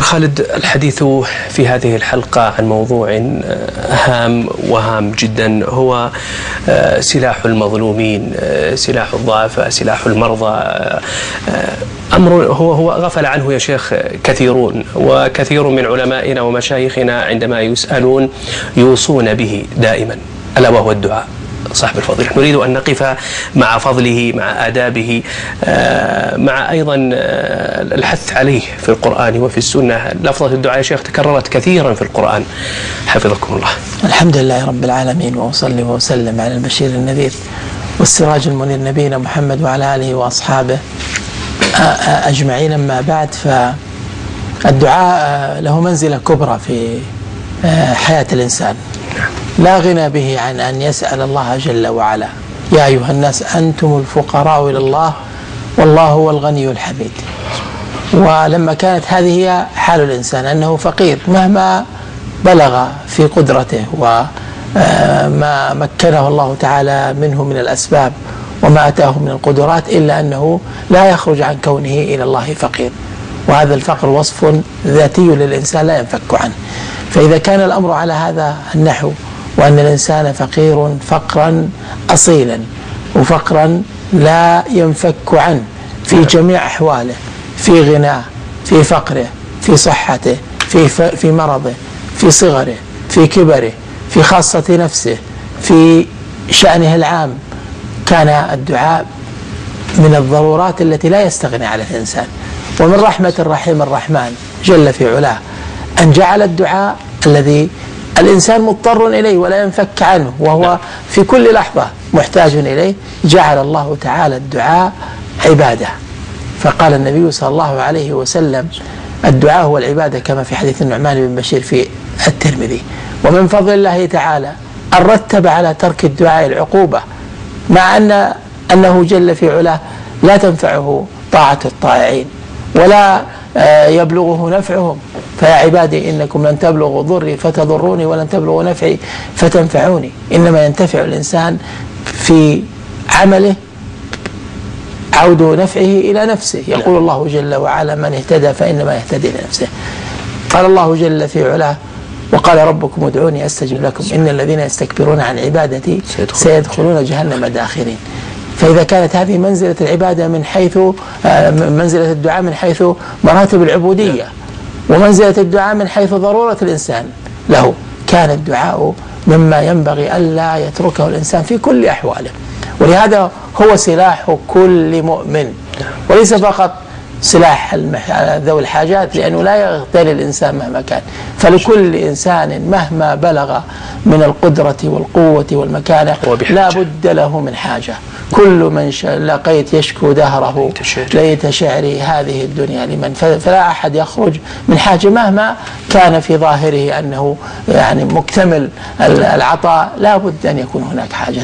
دكتور خالد الحديث في هذه الحلقة عن موضوع هام وهام جدا هو سلاح المظلومين سلاح الضعفاء سلاح المرضى أمر هو هو غفل عنه يا شيخ كثيرون وكثير من علمائنا ومشايخنا عندما يسألون يوصون به دائما ألا وهو الدعاء؟ صاحب الفضيلة. نريد أن نقف مع فضله مع آدابه مع أيضا الحث عليه في القرآن وفي السنة. لفظة الدعاء يا شيخ تكررت كثيرا في القرآن. حفظكم الله. الحمد لله رب العالمين وأصلي وأسلم على البشير النذير والسراج المنير نبينا محمد وعلى آله وأصحابه أجمعين. أما بعد فالدعاء له منزلة كبرى في حياة الإنسان. لا غنى به عن أن يسأل الله جل وعلا. يا أيها الناس أنتم الفقراء إلى الله والله هو الغني الحميد. ولما كانت هذه هي حال الإنسان أنه فقير مهما بلغ في قدرته وما مكنه الله تعالى منه من الأسباب وما أتاه من القدرات إلا أنه لا يخرج عن كونه إلى الله فقير. وهذا الفقر وصف ذاتي للإنسان لا ينفك عنه. فإذا كان الأمر على هذا النحو وأن الإنسان فقير فقرا أصيلا وفقرا لا ينفك عنه في جميع أحواله في غناه في فقره في صحته في في مرضه في صغره في كبره في خاصة نفسه في شأنه العام. كان الدعاء من الضرورات التي لا يستغني عنها الإنسان. ومن رحمة الرحيم الرحمن جل في علاه أن جعل الدعاء الذي الإنسان مضطر إليه ولا ينفك عنه وهو في كل لحظة محتاج إليه جعل الله تعالى الدعاء عبادة. فقال النبي صلى الله عليه وسلم الدعاء هو العبادة كما في حديث النعمان بن بشير في الترمذي. ومن فضل الله تعالى أن رتب على ترك الدعاء العقوبة مع أن أنه جل في علاه لا تنفعه طاعة الطائعين. ولا يبلغه نفعهم. فيا عبادي إنكم لن تبلغوا ضري فتضروني ولن تبلغوا نفعي فتنفعوني. إنما ينتفع الإنسان في عمله عود نفعه إلى نفسه. يقول الله جل وعلا من اهتدى فإنما يهتدي لنفسه. قال الله جل في علاه وقال ربكم ادعوني أستجب لكم. إن الذين يستكبرون عن عبادتي سيدخلون جهنم داخرين. فإذا كانت هذه منزلة العبادة من حيث منزلة الدعاء من حيث مراتب العبودية ومنزلة الدعاء من حيث ضرورة الإنسان له. كان الدعاء مما ينبغي الا يتركه الإنسان في كل أحواله. ولهذا هو سلاح كل مؤمن. وليس فقط سلاح ذوي الحاجات لأنه لا يغتني الإنسان مهما كان. فلكل إنسان مهما بلغ من القدرة والقوة والمكانة لا بد له من حاجة. كل من لقيت يشكو دهره ليت شعري. هذه الدنيا لمن؟ فلا أحد يخرج من حاجة مهما كان في ظاهره أنه يعني مكتمل العطاء لا بد أن يكون هناك حاجة.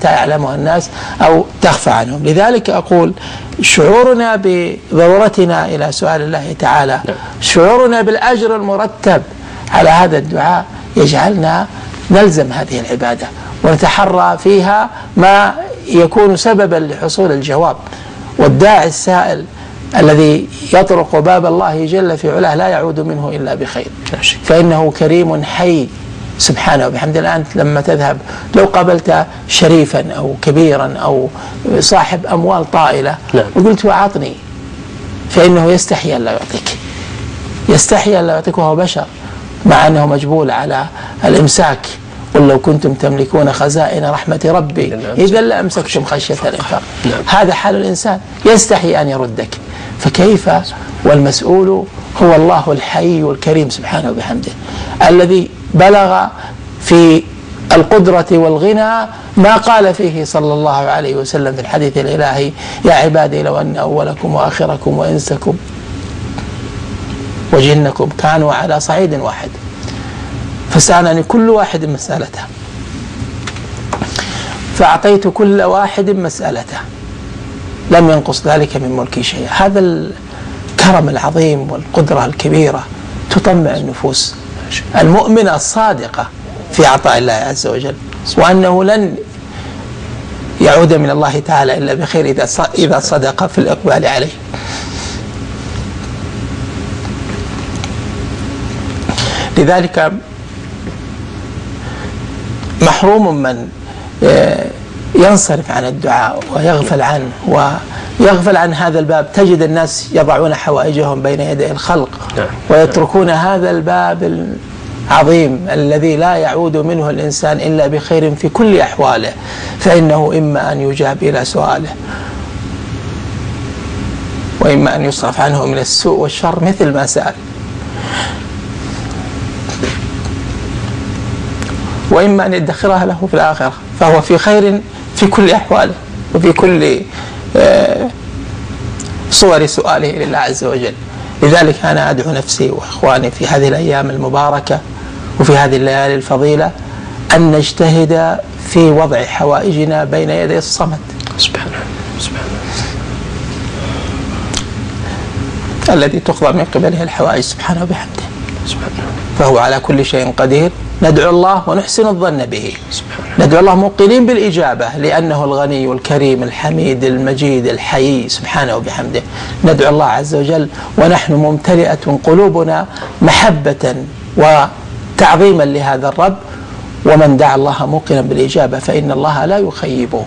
تعلمها الناس أو تخفى عنهم. لذلك أقول شعورنا بضرورتنا إلى سؤال الله تعالى. شعورنا بالأجر المرتب على هذا الدعاء يجعلنا نلزم هذه العبادة ونتحرى فيها ما يكون سببا لحصول الجواب. والداعي السائل الذي يطرق باب الله جل في علاه لا يعود منه إلا بخير. فإنه كريم حي. سبحانه. وبحمده الآن لما تذهب لو قابلت شريفا أو كبيرا أو صاحب أموال طائلة نعم. وقلت أعطني فإنه يستحي أن لا يعطيك. يستحي أن لا يعطيك وهو بشر مع أنه مجبول على الإمساك. قل لو كنتم تملكون خزائن رحمة ربي إذا لأمسكتم خشية الإنفاق. نعم. هذا حال الإنسان. يستحي أن يردك. فكيف؟ والمسؤول هو الله الحي الكريم سبحانه وبحمده الذي بلغ في القدرة والغنى ما قال فيه صلى الله عليه وسلم في الحديث الإلهي يا عبادي لو أن أولكم وآخركم وإنسكم وجنكم كانوا على صعيد واحد. فسألني كل واحد مسألته. فأعطيت كل واحد مسألته. لم ينقص ذلك من ملكي شيئا. هذا الكرم العظيم والقدرة الكبيرة تطمع النفوس. المؤمنة الصادقة في عطاء الله عز وجل. وأنه لن يعود من الله تعالى إلا بخير إذا إذا صدق في الإقبال عليه. لذلك محروم من آه، ينصرف عن الدعاء ويغفل عنه ويغفل عن هذا الباب تجد الناس يضعون حوائجهم بين يدي الخلق نعم. ويتركون هذا الباب العظيم الذي لا يعود منه الإنسان إلا بخير في كل أحواله فإنه إما أن يجاب إلى سؤاله وإما أن يصرف عنه من السوء والشر مثل ما سأل وإما أن يدخرها له في الآخرة فهو في خير في كل أحواله وفي كل آه، صور سؤاله لله عز وجل. لذلك أنا أدعو نفسي وإخواني في هذه الأيام المباركة وفي هذه الليالي الفضيلة أن نجتهد في وضع حوائجنا بين يدي الصمد. سبحانه سبحانه الذي تقضى من قبله الحوائج سبحانه وبحمده. سبحانه فهو على كل شيء قدير. ندعو الله ونحسن الظن به. ندعو الله موقنين بالإجابة لأنه الغني الكريم الحميد المجيد الحيي سبحانه وبحمده. ندعو الله عز وجل ونحن ممتلئة قلوبنا محبة وتعظيما لهذا الرب. ومن دعا الله موقنا بالإجابة فإن الله لا يخيبه.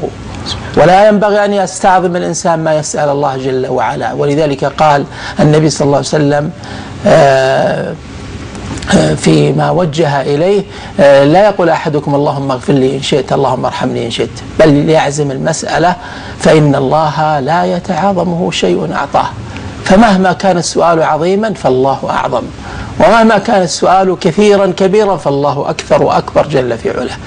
ولا ينبغي أن يستعظم الإنسان ما يسأل الله جل وعلا. ولذلك قال النبي صلى الله عليه وسلم آه فيما وجه إليه. آه، لا يقول أحدكم اللهم اغفر لي إن شئت اللهم ارحمني إن شئت. بل ليعزم المسألة فإن الله لا يتعاظمه شيء أعطاه. فمهما كان السؤال عظيما فالله أعظم. ومهما كان السؤال كثيرا كبيرا فالله أكثر وأكبر جل في علاه.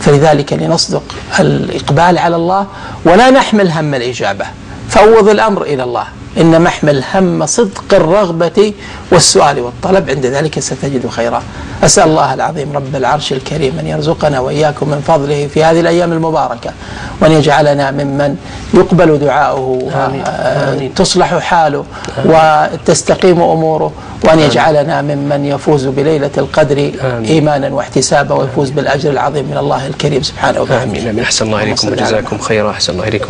فلذلك لنصدق الإقبال على الله ولا نحمل هم الإجابة. فوض الأمر إلى الله. إن محمل هم صدق الرغبة والسؤال والطلب. عند ذلك ستجد خيرا. أسأل الله العظيم رب العرش الكريم أن يرزقنا وإياكم من فضله في هذه الأيام المباركة وأن يجعلنا ممن يقبل دعاؤه وتصلح حاله وتستقيم أموره وأن يجعلنا ممن يفوز بليلة القدر إيمانا واحتسابا ويفوز بالأجر العظيم من الله الكريم سبحانه وتعالى. آمين. أحسن الله إليكم. وجزاكم خيرا. أحسن الله إليكم.